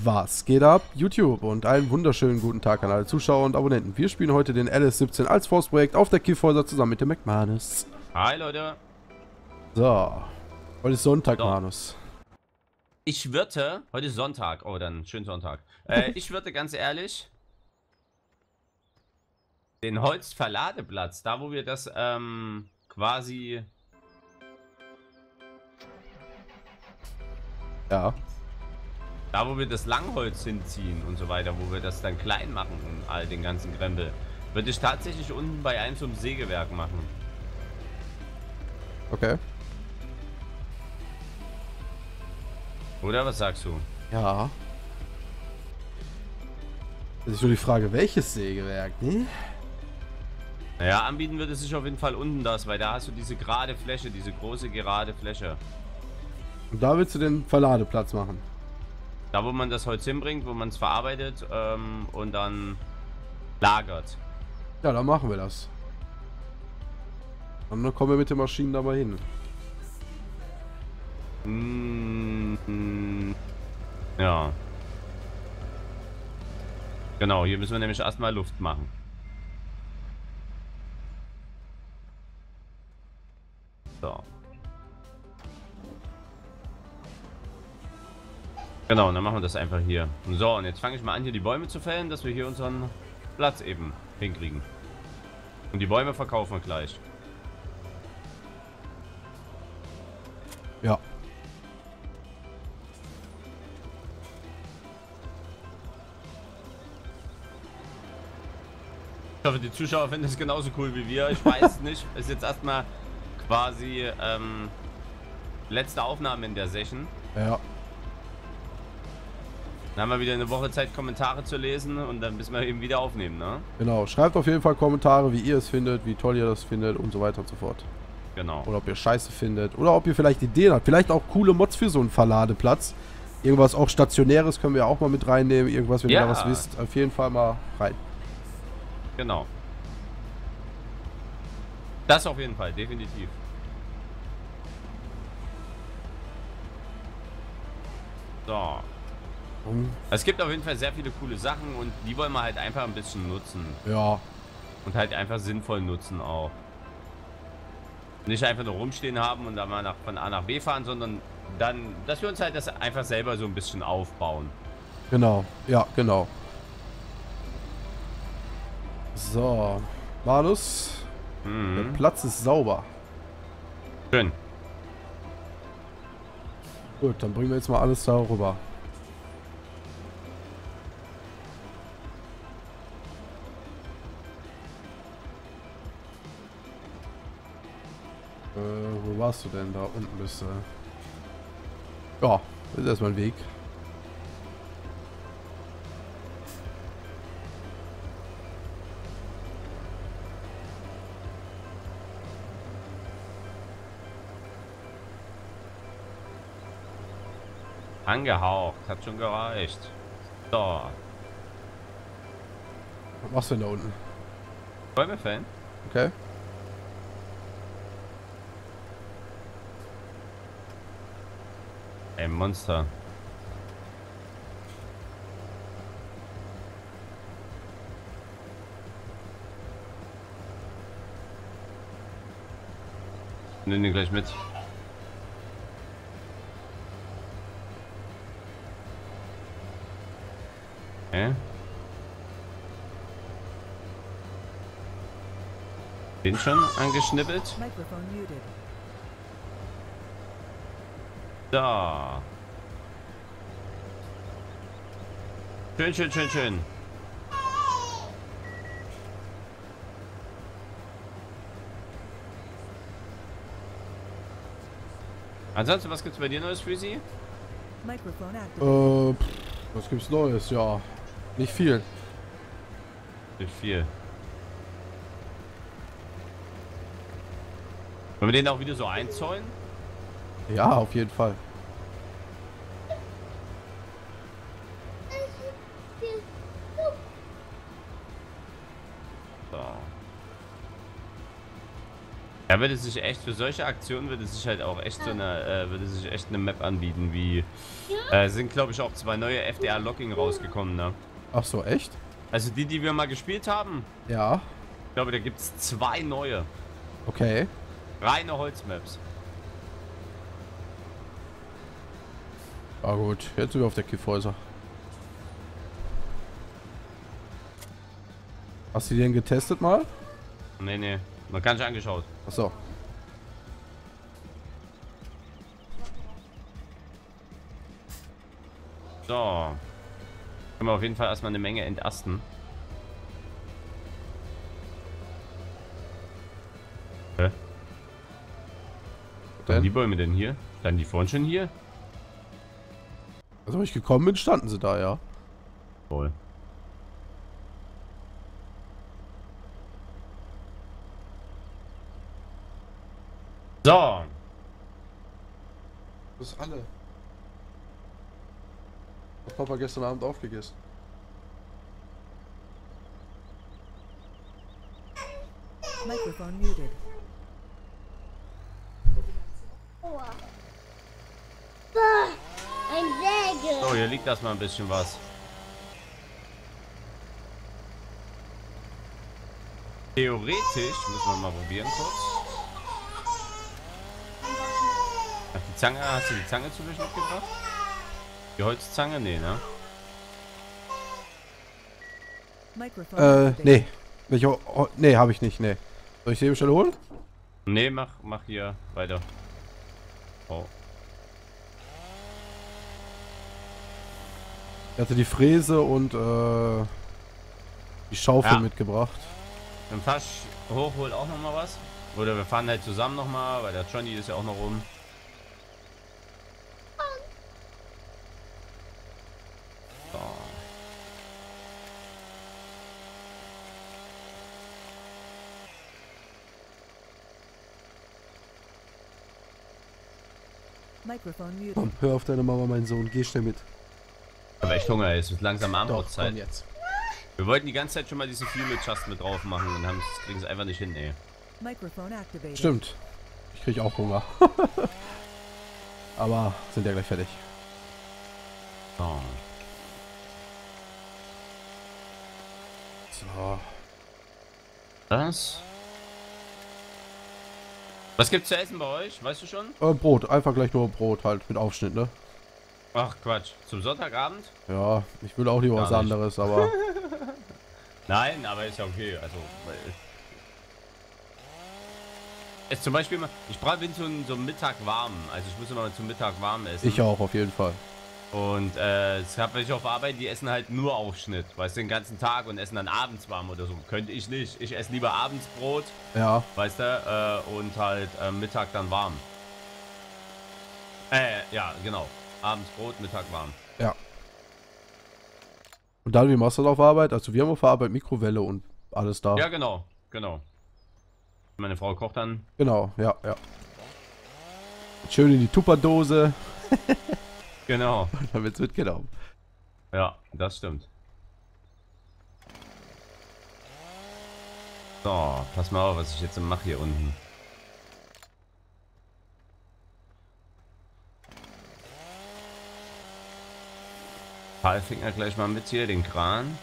Was geht ab, YouTube? Und einen wunderschönen guten Tag an alle Zuschauer und Abonnenten. Wir spielen heute den LS17 als Force-Projekt auf der Kiffhäuser zusammen mit dem McManus. Hi Leute. So, heute ist Sonntag, So. Manus. Ich würde, heute ist Sonntag, oh dann, schönen Sonntag. Äh, ich würde ganz ehrlich den Holzverladeplatz, da wo wir das ähm, quasi, Ja, da wo wir das Langholz hinziehen und so weiter, wo wir das dann klein machen und all den ganzen Krempel, würde ich tatsächlich unten bei einem so einem Sägewerk machen. okay. Oder was sagst du? Ja. Das ist nur die Frage, welches Sägewerk, ne? Naja, anbieten würde sich auf jeden Fall unten das, weil da hast du diese gerade Fläche, diese große gerade Fläche. Und da willst du den Verladeplatz machen. Da, wo man das Holz hinbringt, wo man es verarbeitet ähm, und dann lagert. Ja, dann machen wir das. Und dann kommen wir mit den Maschinen da mal hin. Mm, ja. Genau, hier müssen wir nämlich erstmal Luft machen. So. Genau, und dann machen wir das einfach hier. So, und jetzt fange ich mal an, hier die Bäume zu fällen, dass wir hier unseren Platz eben hinkriegen. Und die Bäume verkaufen wir gleich. Ja. Ich hoffe, die Zuschauer finden es genauso cool wie wir. Ich weiß nicht. Ist jetzt erstmal quasi ähm, letzte Aufnahme in der Session. Ja. Dann haben wir wieder eine Woche Zeit, Kommentare zu lesen und dann müssen wir eben wieder aufnehmen, ne? Genau. Schreibt auf jeden Fall Kommentare, wie ihr es findet, wie toll ihr das findet und so weiter und so fort. Genau. Oder ob ihr Scheiße findet. Oder ob ihr vielleicht Ideen habt. Vielleicht auch coole Mods für so einen Verladeplatz. Irgendwas auch Stationäres können wir auch mal mit reinnehmen. Irgendwas, wenn ihr Ja. da was wisst. Auf jeden Fall mal rein. Genau. Das auf jeden Fall, definitiv. So. Und, Es gibt auf jeden Fall sehr viele coole Sachen und die wollen wir halt einfach ein bisschen nutzen. ja. Und halt einfach sinnvoll nutzen auch. Nicht einfach nur rumstehen haben und dann mal nach, von A nach B fahren, sondern dann, dass wir uns halt das einfach selber so ein bisschen aufbauen. Genau. Ja, genau. So. Manus. Der Mhm. Platz ist sauber. Schön. Gut, dann bringen wir jetzt mal alles darüber. Äh, wo warst du denn? Da unten bist du. Ja, das ist erstmal ein Weg. Angehaucht, hat schon gereicht. So. Was machst du denn da unten? Bäume fällen? Okay. Ey, Monster. Nimm den gleich mit. Okay. Den schon angeschnippelt? Da. Schön, schön, schön, schön. Ansonsten, was gibt's bei dir Neues für sie? Äh, pff, was gibt's Neues? Ja, nicht viel. Nicht viel. Wollen wir den auch wieder so einzäunen? Ja, auf jeden Fall. So. Ja, würde sich echt, für solche Aktionen würde sich halt auch echt so eine, äh, würde sich echt eine Map anbieten, wie, äh, sind glaube ich auch zwei neue FDR-Locking rausgekommen, ne? Ach so, echt? Also die, die wir mal gespielt haben, Ja. ich glaube, da gibt es zwei neue. Okay. Reine Holzmaps. Ah gut, jetzt sind wir auf der Kiffhäuser. Hast du die denn getestet mal? Nee, nee, man kann sich angeschaut. Achso. So. Können wir auf jeden Fall erstmal eine Menge entasten. Hä? Waren die Denn, Bäume denn hier? Standen die vorhin schon hier? Also, wo ich gekommen bin, standen sie da, ja. Wohl. So. Das alle. Hat Papa gestern Abend aufgegessen. Microphone muted. Boah, ein Säge. So, hier liegt erstmal ein bisschen was. Theoretisch, müssen wir mal probieren kurz. Ach, die Zange, hast du die Zange zu mich mitgebracht? Die Holzzange? Nee, ne? Äh, nee. Welche, oh, nee, habe ich nicht, nee. Soll ich sie eben schnell holen? Nee, mach, mach hier weiter. Oh. Er hatte die Fräse und, äh, die Schaufel Ja. mitgebracht. Im Fasch hoch holt auch noch mal was. Oder wir fahren halt zusammen noch mal, weil der Johnny ist ja auch noch oben. So. Komm, hör auf deine Mama, mein Sohn. Geh schnell mit. Ich hab echt Hunger, es ist langsam Abendbrotzeit. jetzt. Wir wollten die ganze Zeit schon mal diese Fuel-Just mit drauf machen und haben kriegen es einfach nicht hin, ey. Stimmt. Ich krieg auch Hunger. Aber sind ja gleich fertig. So. So. Das. Was gibt's zu essen bei euch? Weißt du schon? Äh, Brot, einfach gleich nur Brot halt mit Aufschnitt, ne? Ach Quatsch. Zum Sonntagabend? Ja, ich will auch lieber Gar was nicht. anderes, aber Nein, aber ist ja okay. Also. Es zum Beispiel mal. Ich brauche bin zum, zum Mittag warm. Also ich muss immer zum Mittag warm essen. ich auch auf jeden Fall. Und äh, es habe welche auf Arbeit, die essen halt nur Aufschnitt, weißt du, den ganzen Tag und essen dann abends warm oder so. Könnte ich nicht. Ich esse lieber abends Brot, Ja, weißt du, äh, und halt äh, Mittag dann warm. Äh, ja, genau. Abends Brot, Mittag warm. ja. Und dann, wie machst du das auf Arbeit? Also wir haben auf Arbeit Mikrowelle und alles da. Ja, genau, genau. Meine Frau kocht dann. Genau, ja, ja. Schön in die Tupperdose, Genau. dann wird's mitgenommen. Ja, das stimmt. So, pass mal auf, was ich jetzt mache hier unten. Finger gleich mal mit hier, den Kran.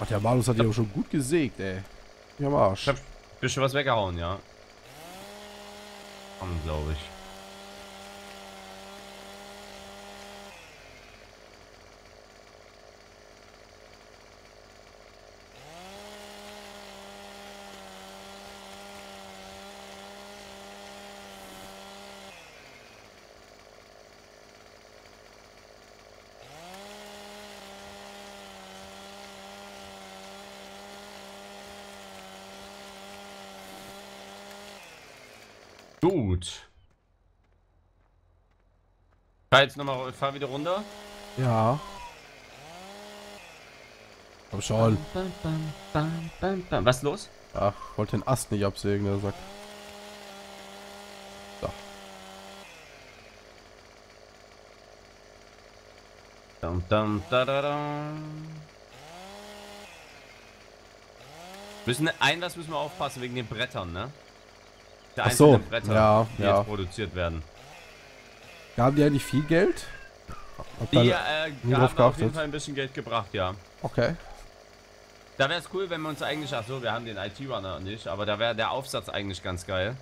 Ach, der Malus hat ja auch schon gut gesägt, ey. Ja, Arsch. Ich hab ein bisschen was weggehauen, ja. Glaube ich. Gut. Fahr jetzt nochmal, fahr wieder runter. Ja. Komm schon. Bam, bam, bam, bam, bam. Was ist los? Ach, wollte den Ast nicht absägen, der Sack. Dum, dum, da, da, dum. Müssen, ein was müssen wir aufpassen wegen den Brettern, ne? Der Ach so, Bretter, ja, die ja. jetzt produziert werden. Gaben die eigentlich viel Geld? Hab Die äh, haben auf geachtet. jeden Fall ein bisschen Geld gebracht, ja. Okay. Da wäre es cool, wenn wir uns eigentlich, ach so, wir haben den IT-Runner nicht, aber da wäre der Aufsatz eigentlich ganz geil.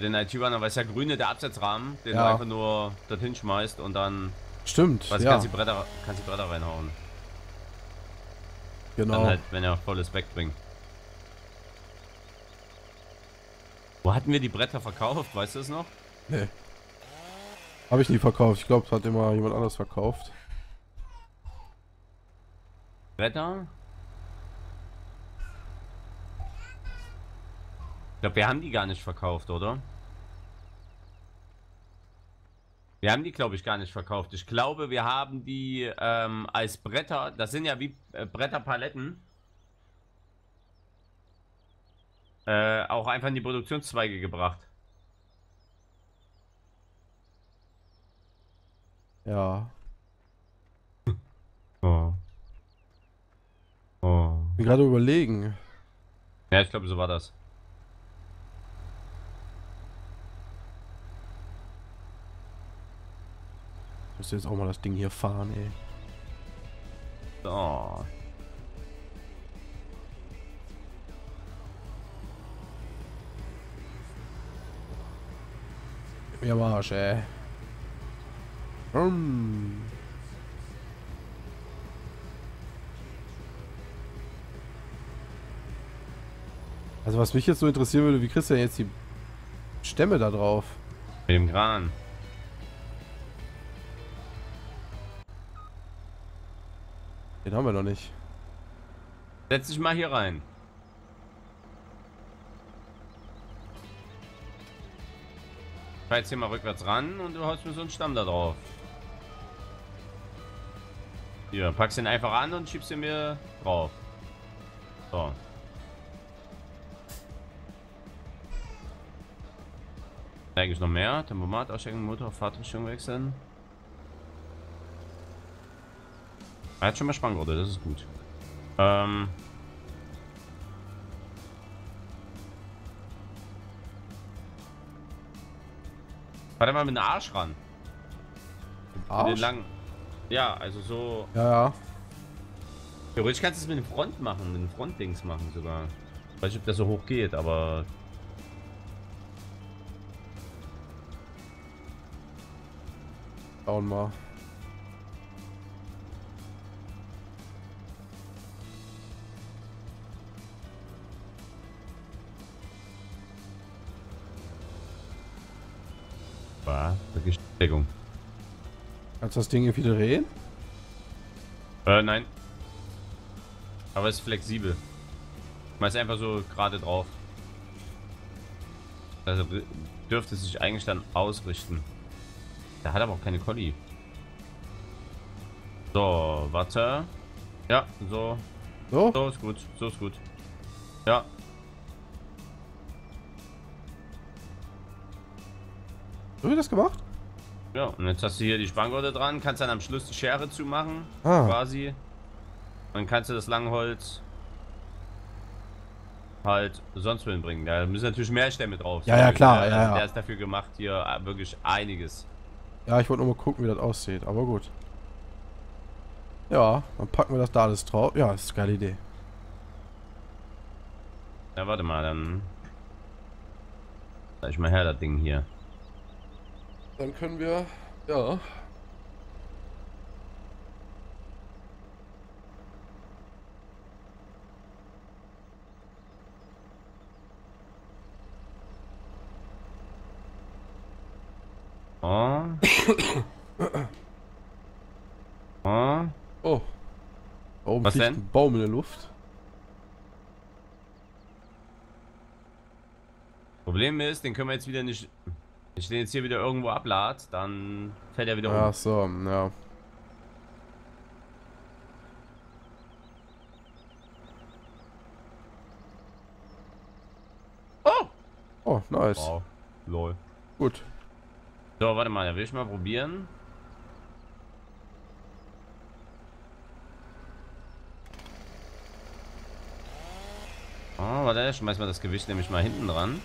Den IT-Runner, weil es ja grüne, der Absatzrahmen, den Ja. du einfach nur dorthin schmeißt und dann, Stimmt, weißt du, ja, kannst die Bretter, kannst die Bretter reinhauen. genau. Dann halt, wenn er volles wegbringt. Wo hatten wir die Bretter verkauft, weißt du es noch? Nee. Habe ich nie verkauft. Ich glaube, es hat immer jemand anderes verkauft. Bretter? Ich glaube, wir haben die gar nicht verkauft, oder? Wir haben die, glaube ich, gar nicht verkauft. Ich glaube, wir haben die ähm, als Bretter, das sind ja wie äh, Bretterpaletten, äh, auch einfach in die Produktionszweige gebracht. Ja. Oh. Oh. Bin gerade überlegen. Ja, ich glaube, so war das. Müsste jetzt auch mal das Ding hier fahren, ey. So. Mir am Arsch, ey. Hm. Also was mich jetzt so interessieren würde, wie kriegst du denn jetzt die Stämme da drauf? Mit dem Kran. Den haben wir noch nicht. Setz dich mal hier rein. Fahr jetzt hier mal rückwärts ran und du haust mir so einen Stamm da drauf. Hier, packst den einfach an und schiebst ihn mir drauf. So. Eigentlich noch mehr. Tempomat, aussteigen, Motor, Fahrtrichtung wechseln. Er hat schon mal Spanngurte, das ist gut. Ähm. Warte mal mit dem Arsch ran. Im Mit Den Arsch? langen. Ja, also so. Ja, ja. Theoretisch kannst du es mit dem Front machen, mit dem Frontdings machen sogar. Weiß nicht, ob das so hoch geht, aber. Schauen mal. War wirklich Deckung. Kannst du das Ding irgendwie drehen? Äh, nein. Aber es ist flexibel. Man ist einfach so gerade drauf. Also dürfte es sich eigentlich dann ausrichten. Der hat aber auch keine Colli. So, warte. Ja, so. So? So ist gut. So ist gut. Ja. So wird das gemacht? Ja, und jetzt hast du hier die Spanngurte dran, kannst dann am Schluss die Schere zumachen, Ah. quasi. Dann kannst du das Langholz halt sonst wohin bringen. Da müssen natürlich mehr Stämme drauf. Ja, ja, klar, Also ja, ja. Der ist dafür gemacht, hier wirklich einiges. Ja, ich wollte nur mal gucken, wie das aussieht, aber gut. Ja, dann packen wir das da alles drauf. Ja, ist eine geile Idee. Ja, warte mal, dann. Sag ich mal her, das Ding hier. Dann können wir, ja. Oh. oh. Oh. Oben Was denn? ein Baum in der Luft. Problem ist, den können wir jetzt wieder nicht. Wenn ich den jetzt hier wieder irgendwo ablad, dann fällt er wieder Ach um. so, ja. Oh! Oh, nice. Wow. Lol. Gut. So, warte mal, da will ich mal probieren. Oh, warte, schmeiß mal das Gewicht nämlich mal hinten dran.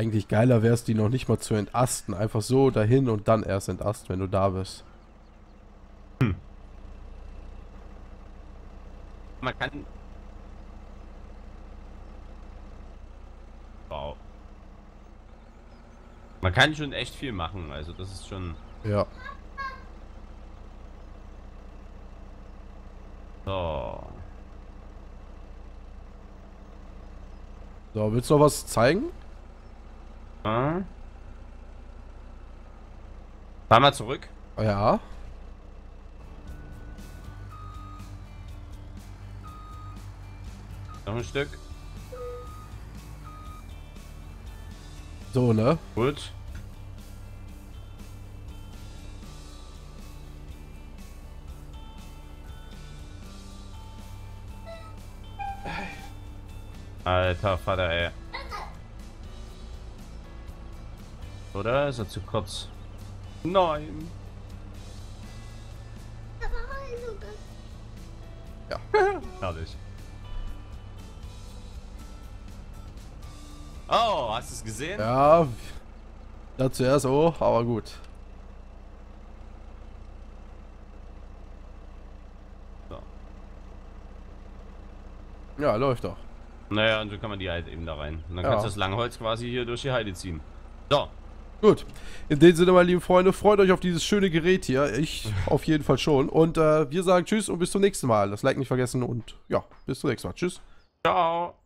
Eigentlich geiler wäre es, die noch nicht mal zu entasten. Einfach so dahin und dann erst entast, wenn du da bist. Man kann. Wow. Man kann schon echt viel machen, also das ist schon. Ja. So. So, willst du noch was zeigen? Ja. Fahr mal zurück. Ja. Noch ein Stück. So, ne? Gut. Alter Vater, ey. Oder? Ist er zu kurz? Nein. Herrlich. Oh, hast du es gesehen? Ja. Ja, zuerst auch, aber gut. So. Ja, läuft doch. Naja, und so kann man die halt eben da rein. Und dann Ja. kannst du das Langholz quasi hier durch die Heide ziehen. So. Gut. In dem Sinne, meine lieben Freunde, freut euch auf dieses schöne Gerät hier. Ich auf jeden Fall schon. Und äh, wir sagen Tschüss und bis zum nächsten Mal. Das Like nicht vergessen und ja, bis zum nächsten Mal. Tschüss. Ciao.